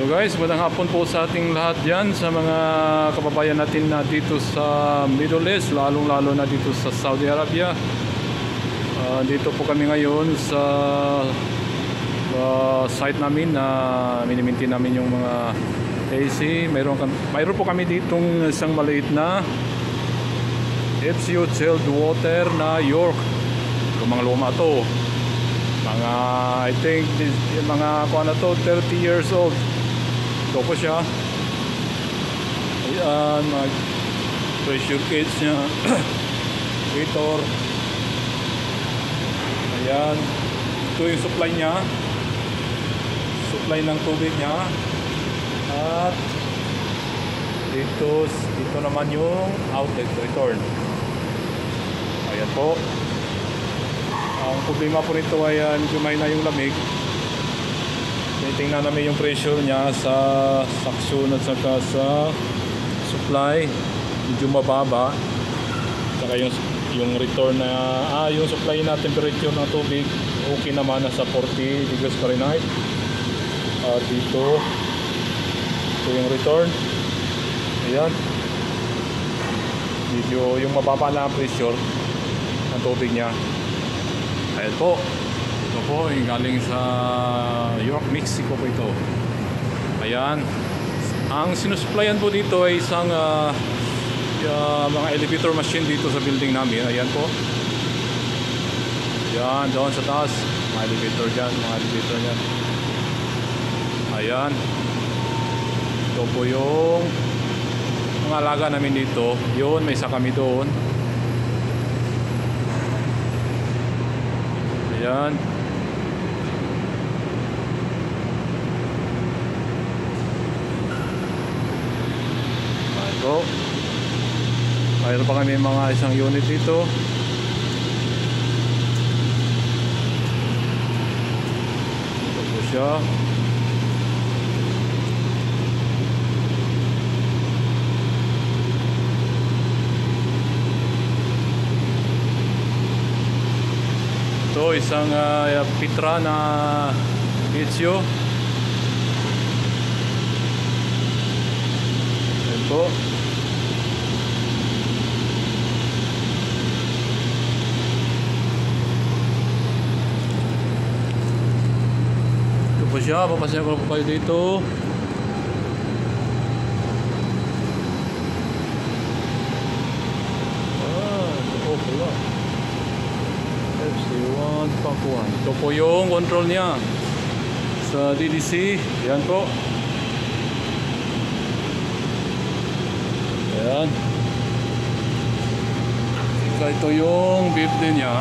So guys, magandang hapon po sa ating lahat dyan sa mga kababayan natin na dito sa Middle East, lalong-lalo na dito sa Saudi Arabia. Ah, dito po kami ngayon sa ah, site namin na minimintin namin yung mga AC. Mayroon, mayroon po kami ditong isang maliit na FCO chilled water na York. Lumang-luma to. Mga, I think, this, mga kuha na to, 30 years old. Ito po siya. Ayan, mag pressure gauge niya. Heater. Ayan. Ito yung supply niya. Supply ng tubig niya. At dito, dito naman yung outlet return. Ayan po. Ang problema po nito ay medyo may na yung lamig. Tinitingnan namin yung pressure niya sa suction at saka sa supply. Medyo mababa. Saka yung, yung return na, ah, yung supply na temperature ng tubig, okay naman, nasa 40 degrees Fahrenheit. At dito, ito yung return. Ayan. Medyo yung mababa na pressure ng tubig niya. Ayan po. Ito po, yung galing sa York, Mexico po ito. Ayan. Ang sinusupplyan po dito ay isang ah, ah, mga elevator machine dito sa building namin. Ayan po. Ayan, doon sa taas. Mga elevator dyan, mga elevator dyan. Ayan. Ito po yung mga alaga namin dito. Yun, may isa kami doon. Ayan po. Mayroon pa kami mga isang unit dito. Ito po siya. Ito isang ah, pitra na pitsyo. Ayan. Ito po siya. Papasya ko po kayo dito. Ah, ito po pala. FC1 Pakuan. Ito po yung control niya sa DDC. Yan po. Ayan. Saka ito yung beep din niya.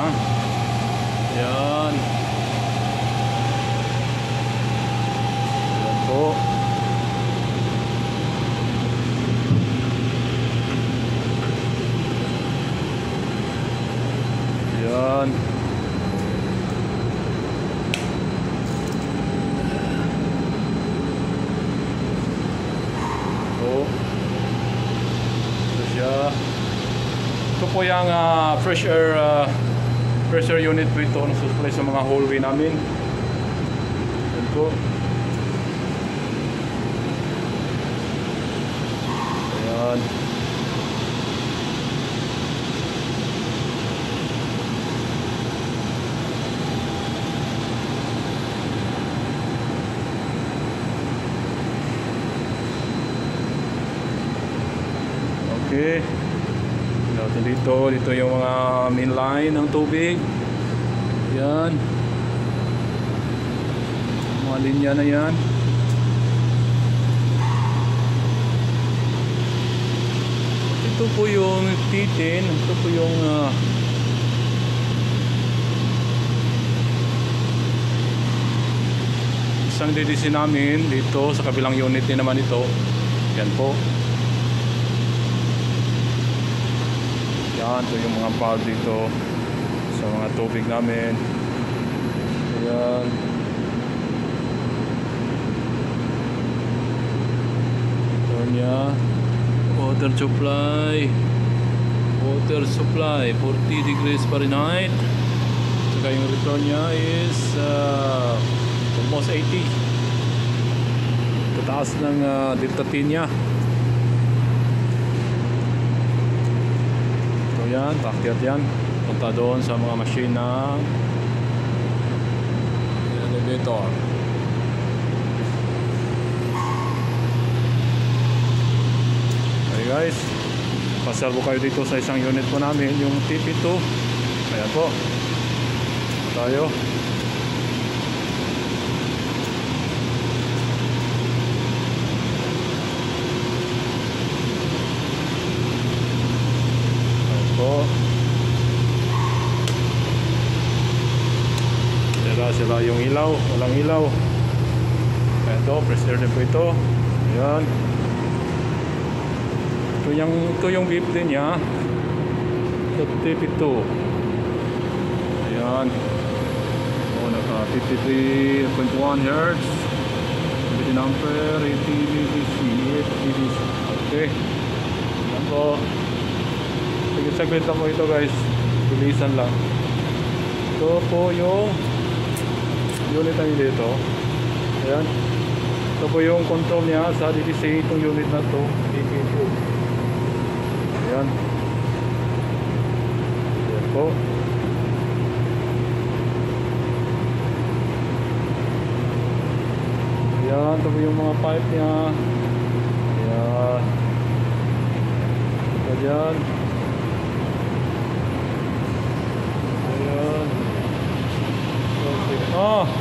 Ayan. Ayan po. Ayan. Oh. Ito siya. Ito po yung ah, fresh air ah, fresh air unit po ito na supply sa mga hallway namin. Yan po. Ayan. Okay. Natin dito, dito yung mga main line ng tubig. Yan. Mga linya na yan. Ito po yung T10. Ito po yung ah, isang DDC namin dito sa kabilang unit din naman ito. Yan po. Yan, ito yung mga valve dito sa mga tubig namin. Ayan. Ito niya. Water supply. Water supply. 40 degrees Fahrenheit. Saka yung return niya is uh, almost 80. taas ng uh, Deltatinia. So yan, pakyat yan. Punta doon sa mga machine na elevator. Okay guys, pasal po kayo dito sa isang unit po namin, yung TP2. Ayan po. Tayo. Ayan po. Sila sila yung ilaw, walang ilaw. Ayan to, pressure din po ito. Ayan. Ito yung, ito yung beep din niya. Ito, tip ito. Ayan. O, naka 53.1 Hz. 15 ampere, 80 VDC, 8 VDC. Okay. Ayan po. Sige, saglit lang po ito guys. Bilisan lang. Ito po yung unit namin dito. Ayan. Ito po yung control niya sa DDC itong unit na to. DP2. Ayan. Ayan po. Ayan. Ito po yung mga pipe niya. Ayan. Ito dyan. Ah!